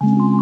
you